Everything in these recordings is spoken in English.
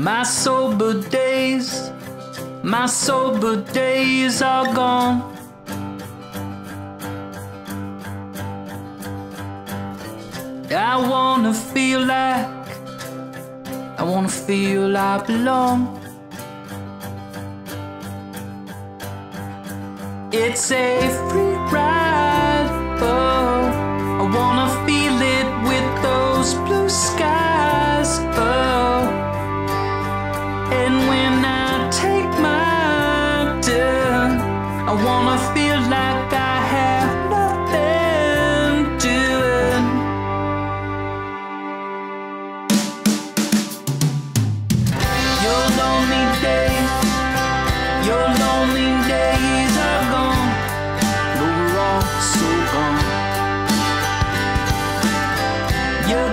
My sober days, my sober days are gone. I wanna feel like, I wanna feel I belong. It's a free. I wanna feel like I have nothing to doing. Your lonely days, your lonely days are gone, but we're all so gone. You're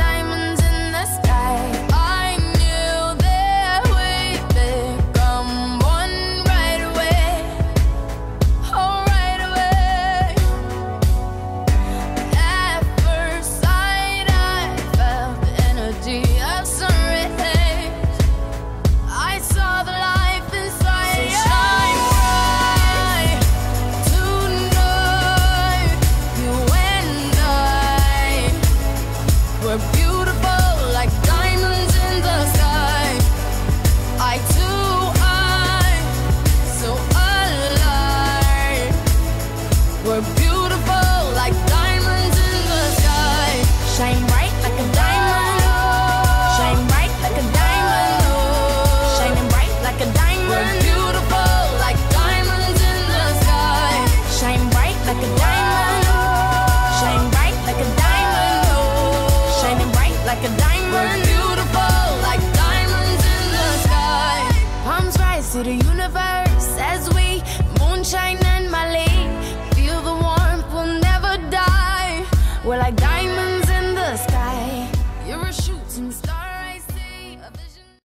diamond, beautiful like diamonds in the sky. Palms rise to the